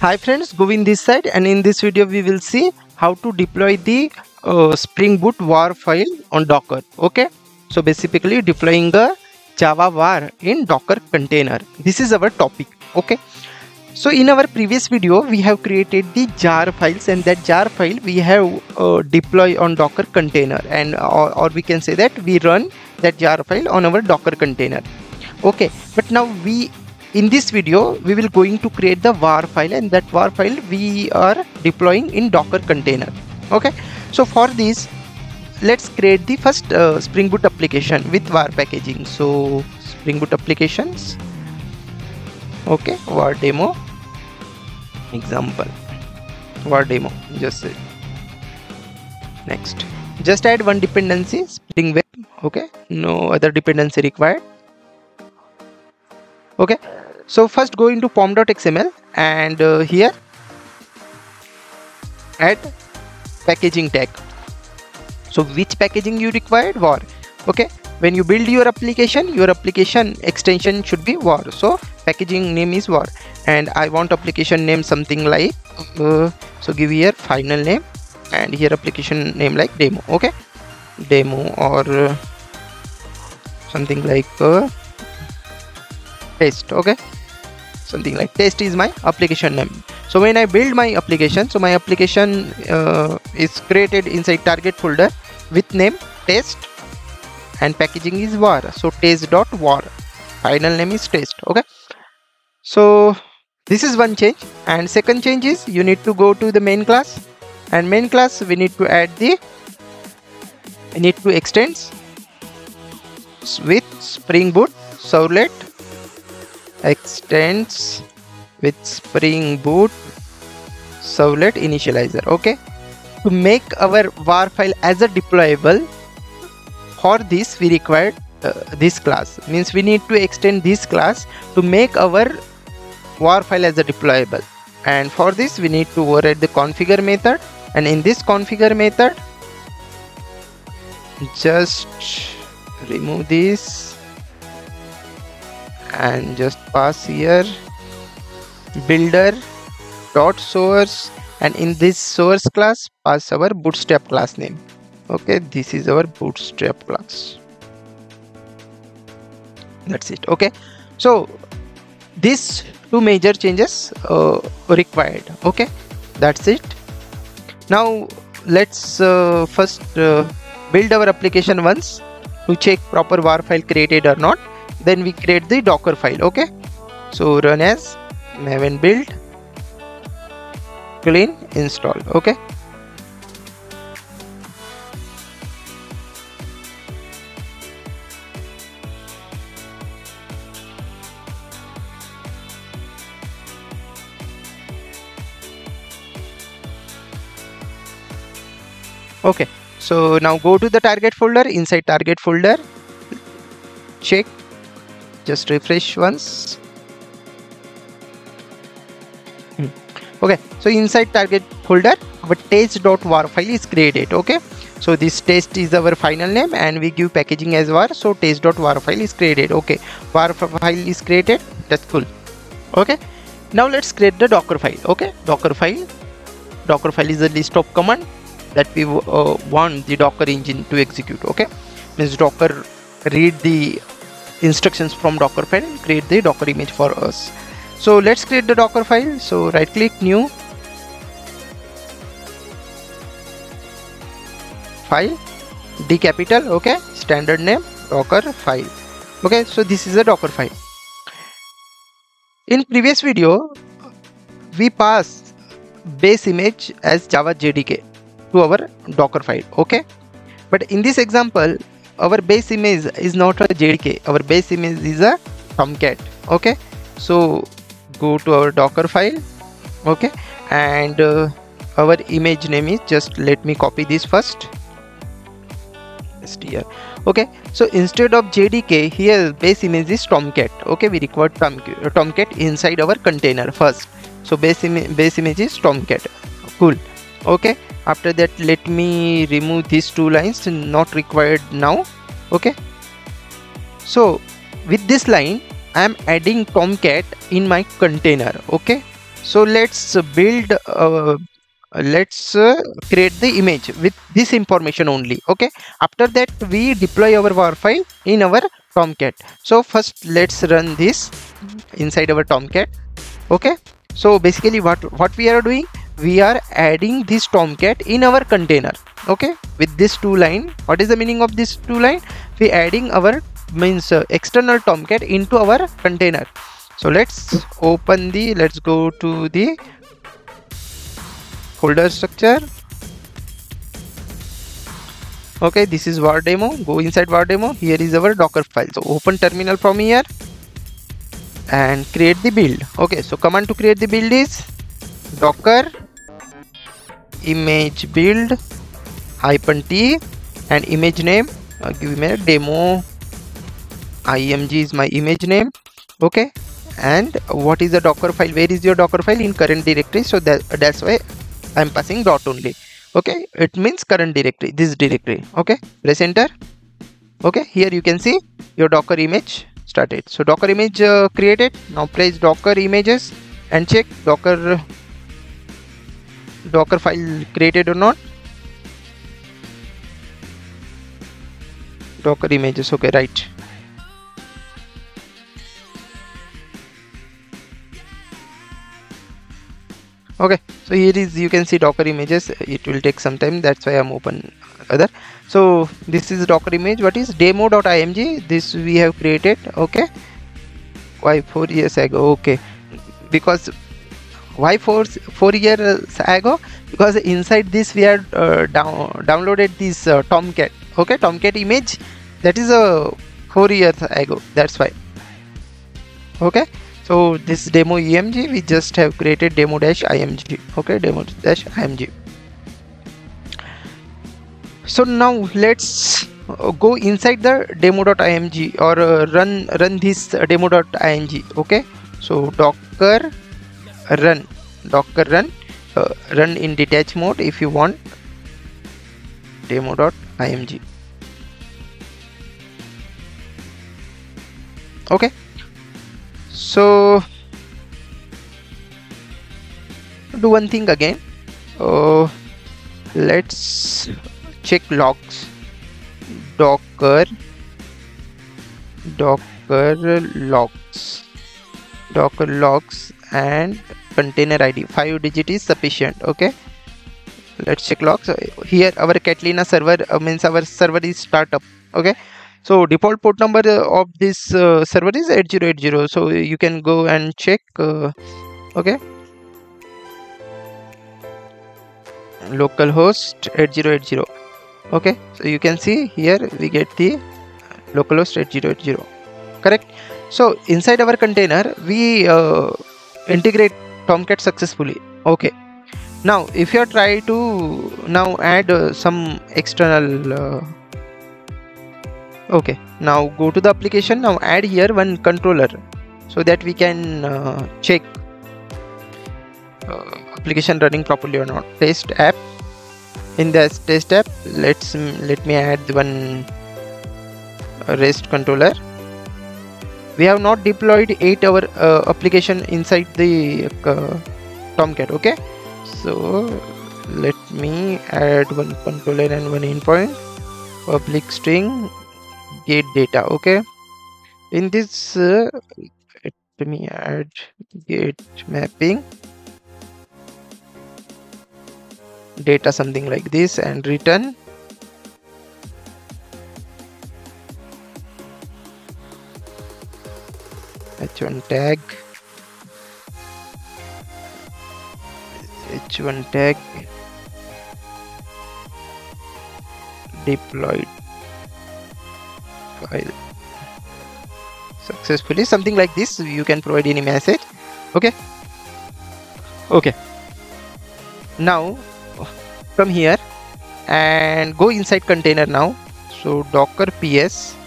Hi friends, Govind this side and in this video we will see how to deploy the uh, Spring Boot war file on Docker. Okay, so basically deploying a Java WAR in Docker container. This is our topic. Okay, so in our previous video we have created the jar files and that jar file we have uh, deploy on Docker container and or, or we can say that we run that jar file on our Docker container. Okay, but now we in this video we will going to create the var file and that var file we are deploying in docker container. Okay? So for this let's create the first uh, spring boot application with var packaging. So spring boot applications. Okay? Var demo. Example. Var demo. Just say. Next. Just add one dependency spring web. Okay? No other dependency required. Okay so first go into pom.xml and uh, here add packaging tag. So which packaging you required? Var okay. When you build your application your application extension should be var so packaging name is var and i want application name something like uh, so give here final name and here application name like demo. Okay. Demo or uh, something like uh, test okay something like test is my application name. So when i build my application so my application uh, is created inside target folder with name test and packaging is var. So test dot test.var final name is test okay? So this is one change. And second change is you need to go to the main class. And main class we need to add the we need to extends with spring boot servlet extends with spring boot servlet initializer okay? To make our var file as a deployable for this we require uh, this class. Means we need to extend this class to make our var file as a deployable. And for this we need to override the configure method. And in this configure method just remove this and just pass here. Builder dot source and in this source class pass our bootstrap class name. Okay this is our bootstrap class. That's it okay. So these two major changes uh, required okay. That's it. Now let's uh, first uh, build our application once to check proper var file created or not then we create the docker file okay? So run as maven build clean install okay? Okay so now go to the target folder inside target folder check just refresh once. Hmm. okay so inside target folder our test.var file is created okay? So this test is our final name and we give packaging as var so test.var file is created okay? Var file is created that's cool okay? Now let's create the docker file okay? Docker file docker file is a list of command that we uh, want the docker engine to execute okay? Means docker read the instructions from docker file create the docker image for us. So let's create the docker file. So right click new file d capital okay standard name docker file. Okay so this is a docker file. In previous video we pass base image as java jdk to our docker file okay? But in this example our base image is not a jdk our base image is a tomcat. Okay? So go to our docker file. Okay? And uh, our image name is just let me copy this first. Here okay? So instead of jdk here base image is tomcat. Okay? We require Tom, tomcat inside our container first. So base, Im base image is tomcat. Cool okay? After that let me remove these two lines not required now. Okay? So with this line i am adding tomcat in my container. Okay? So let's build uh, let's uh, create the image with this information only. Okay? After that we deploy our war file in our tomcat. So first let's run this inside our tomcat. Okay? So basically what what we are doing we are adding this tomcat in our container okay? With this two line. What is the meaning of this two line? We adding our means uh, external tomcat into our container. So let's open the let's go to the folder structure. Okay this is war demo. Go inside war demo. Here is our docker file. So open terminal from here and create the build. Okay so command to create the build is docker image build hyphen t and image name. Uh, give me a demo. Img is my image name. Okay. And what is the docker file? Where is your docker file? In current directory. So that that's why i'm passing dot only. Okay. It means current directory. This directory. Okay. Press enter. Okay. Here you can see your docker image started. So docker image uh, created. Now press docker images and check docker docker file created or not? Docker images okay right. Okay so here is you can see docker images. It will take some time that's why i'm open other. So this is docker image. What is demo.img this we have created okay. Why four years ago okay. Because why four four years ago? Because inside this we had uh, down, downloaded this uh, tomcat. Okay tomcat image that is a uh, four years ago. That's why. Okay so this demo emg we just have created demo dash img okay demo dash img so now let's uh, go inside the demo.img or uh, run run this demo.img okay so docker run docker run. Uh, run in detach mode if you want. demo.img okay. So do one thing again. Uh, let's check logs. Docker docker logs. Docker logs and container id 5 digit is sufficient okay? Let's check logs. Here our catalina server uh, means our server is startup okay? So default port number uh, of this uh, server is 8080 so you can go and check uh, okay? Localhost 8080 okay? So you can see here we get the localhost 8080 correct? So inside our container we uh, integrate tomcat successfully. Okay. Now if you try to now add uh, some external uh, okay. Now go to the application. Now add here one controller so that we can uh, check uh, application running properly or not. Test app. In this test app let's let me add one rest controller we have not deployed 8 hour uh, application inside the uh, tomcat okay? So let me add one controller and one endpoint. Public string get data okay? In this uh, let me add get mapping. Data something like this and return h1 tag. H1 tag. Deployed file. Successfully something like this you can provide any message. Okay. Okay. Now come here and go inside container now. So docker ps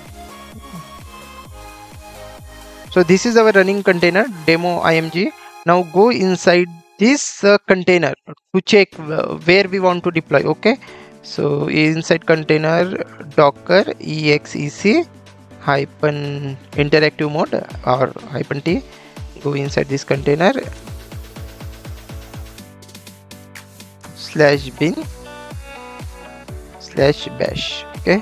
so this is our running container demo img now go inside this uh, container to check uh, where we want to deploy okay? So inside container docker exec hyphen interactive mode or hyphen t. Go inside this container slash bin slash bash okay?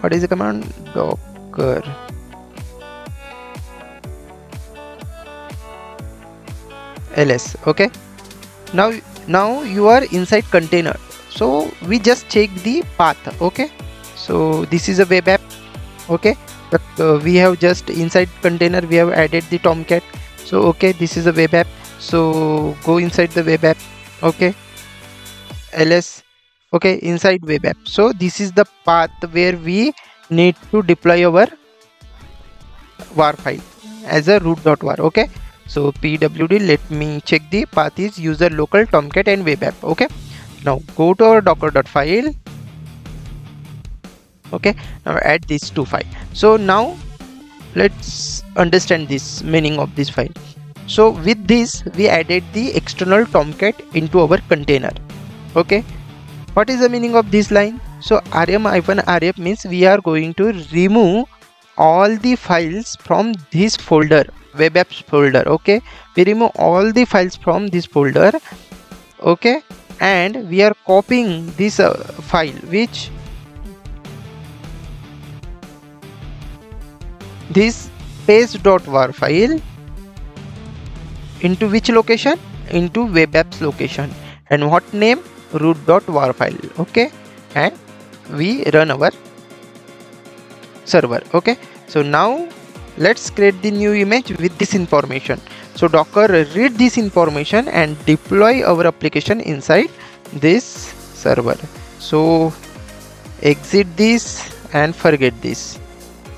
What is the command? Docker ls okay? Now now you are inside container. So we just check the path okay? So this is a web app okay? But uh, we have just inside container we have added the tomcat. So okay this is a web app. So go inside the web app okay? Ls okay inside web app. So this is the path where we need to deploy our var file as a root.var okay so pwd let me check the path is user local tomcat and web app okay? Now go to our docker.file okay? Now add these two file. So now let's understand this meaning of this file. So with this we added the external tomcat into our container okay? What is the meaning of this line? So rm-rf means we are going to remove all the files from this folder web apps folder okay? We remove all the files from this folder okay? And we are copying this uh, file which this page.var file into which location? Into web apps location. And what name? root.var file okay? And we run our server okay? So now let's create the new image with this information. So docker read this information and deploy our application inside this server. So exit this and forget this.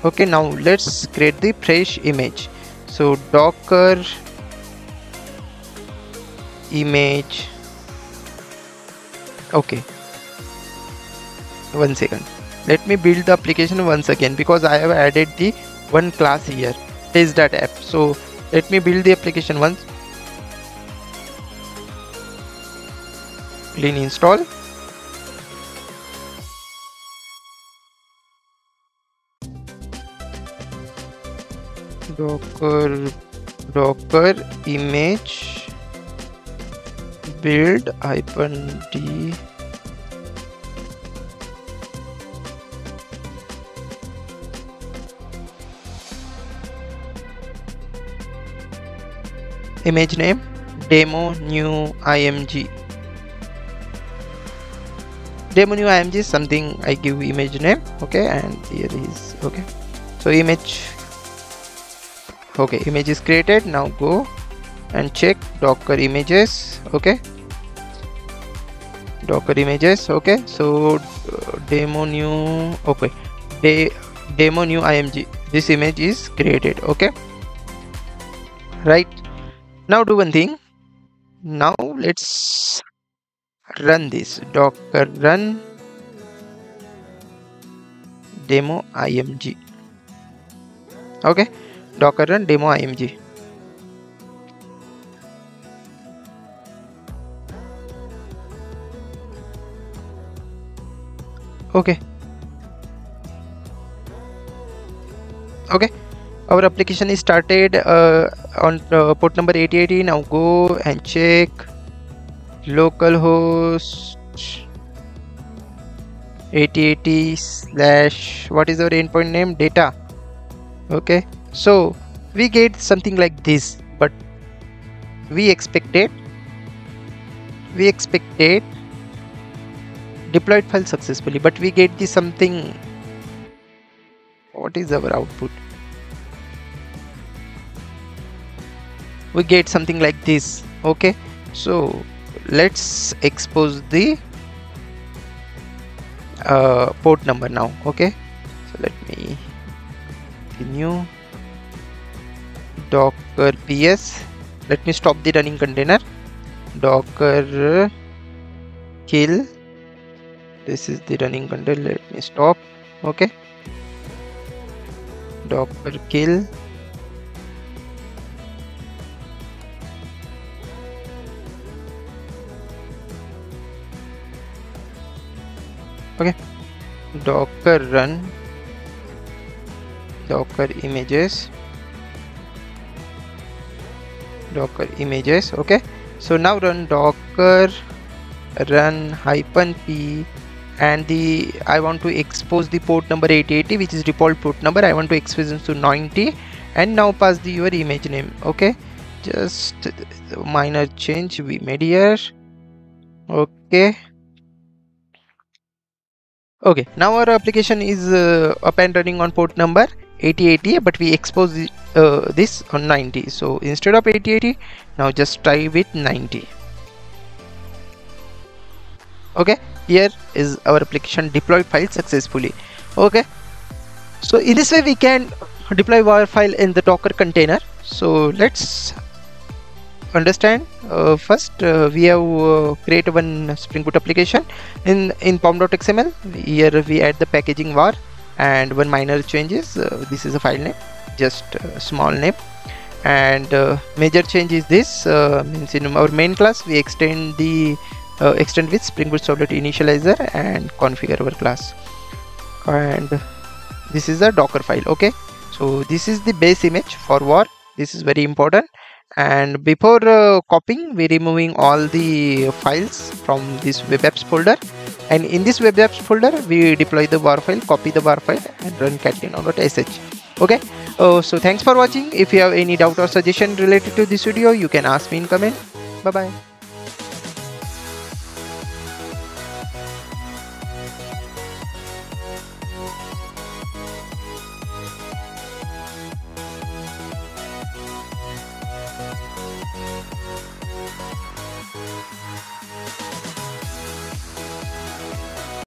Okay now let's create the fresh image. So docker image. Okay. One second. Let me build the application once again because i have added the one class here. Is that app. So let me build the application once. Clean install. Docker docker image. Build hyphen d image name demo new img demo new img is something i give image name okay and here is okay. So image okay image is created. Now go and check docker images okay. Docker images okay. So uh, demo new okay. De demo new img this image is created okay. Right now do one thing. Now let's run this. Docker run. Demo img okay. Docker run demo img okay. Okay our application is started uh, on uh, port number 8080 now go and check localhost 8080 slash what is our endpoint name? Data. Okay. So we get something like this but we expected we expected deployed file successfully but we get this something what is our output we get something like this okay? So let's expose the uh, port number now okay? So let me continue. Docker ps let me stop the running container. Docker kill. This is the running container. Let me stop okay? Docker kill okay. Docker run. Docker images. Docker images okay. So now run docker run hyphen p and the I want to expose the port number 8080 which is default port number. I want to expose it to 90 and now pass the your image name okay. Just minor change we made here. Okay okay now our application is uh, up and running on port number 8080 but we expose uh, this on 90 so instead of 8080 now just try with 90 okay here is our application deployed file successfully. Okay so in this way we can deploy war file in the docker container. So let's understand uh, first uh, we have uh, created one spring boot application in in pom.xml here we add the packaging var and one minor changes. Uh, this is a file name just small name. And uh, major change is this uh, means in our main class we extend the extend with spring boot servlet initializer and configure our class. And this is a docker file okay? So this is the base image for war. This is very important and before uh, copying we're removing all the files from this web apps folder. And in this web apps folder we deploy the war file copy the war file and run catalina.sh okay? Uh, so thanks for watching. If you have any doubt or suggestion related to this video you can ask me in comment. Bye bye